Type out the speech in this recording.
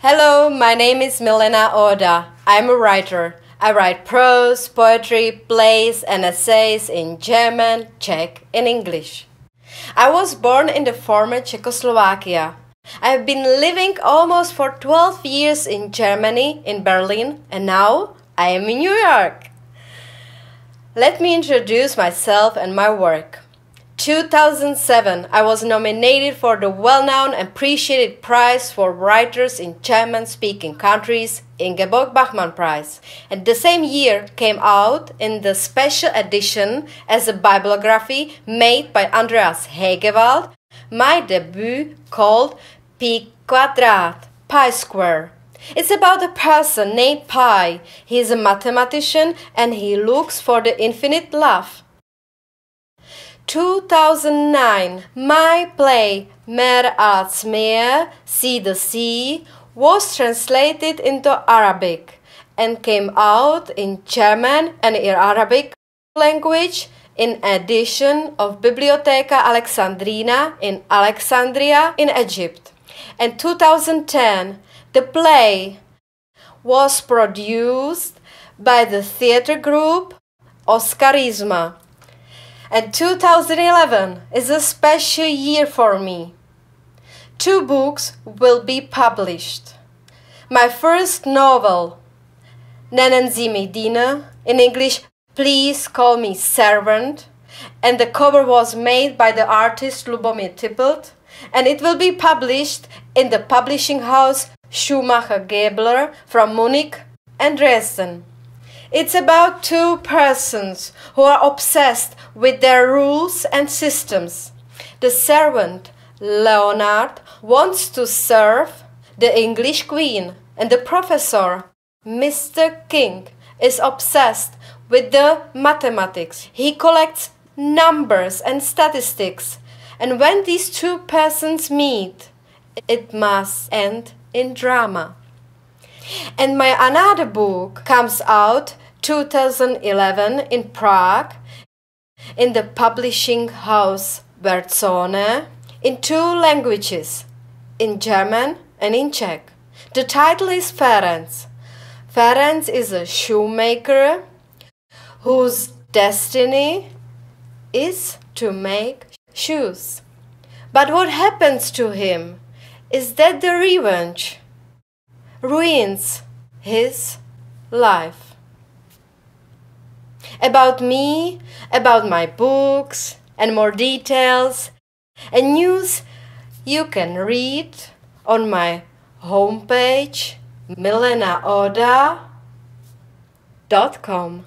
Hello, my name is Milena Oda. I'm a writer. I write prose, poetry, plays, and essays in German, Czech, and English. I was born in the former Czechoslovakia. I have been living almost for 12 years in Germany, in Berlin, and now I am in New York. Let me introduce myself and my work. 2007, I was nominated for the well known and appreciated prize for writers in German speaking countries, Ingeborg Bachmann Prize. And the same year came out in the special edition as a bibliography made by Andreas Hegewald, my debut called Pi Quadrat, Pi Square. It's about a person named Pi. He is a mathematician and he looks for the infinite love. 2009, my play Mer als Meer, See the Sea, was translated into Arabic and came out in German and in Arabic language in edition of Bibliotheca Alexandrina in Alexandria in Egypt. In 2010, the play was produced by the theater group Oscarisma and 2011 is a special year for me. Two books will be published. My first novel, Nennen Sie mich Diener, in English, Please Call Me Servant, and the cover was made by the artist Lubomir Typlt, and it will be published in the publishing house Schumacher Gebler from Munich and Dresden. It's about two persons who are obsessed with their rules and systems. The servant, Leonard, wants to serve the English Queen, and the professor, Mr. King, is obsessed with the mathematics. He collects numbers and statistics, and when these two persons meet, it must end in drama. And my another book comes out 2011 in Prague in the publishing house Bertsone in two languages, in German and in Czech. The title is Ferenc. Ferenc is a shoemaker whose destiny is to make shoes. But what happens to him is that the revenge ruins his life. About me, about my books, and more details and news you can read on my homepage milenaoda.com.